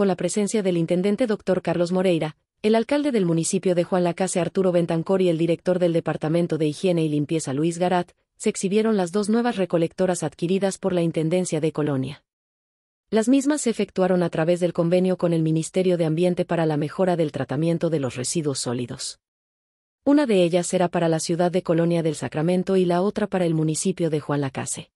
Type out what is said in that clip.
con la presencia del intendente Dr. Carlos Moreira, el alcalde del municipio de Juan Lacase Arturo Bentancor y el director del Departamento de Higiene y Limpieza Luis Garat, se exhibieron las dos nuevas recolectoras adquiridas por la Intendencia de Colonia. Las mismas se efectuaron a través del convenio con el Ministerio de Ambiente para la mejora del tratamiento de los residuos sólidos. Una de ellas era para la ciudad de Colonia del Sacramento y la otra para el municipio de Juan Lacase.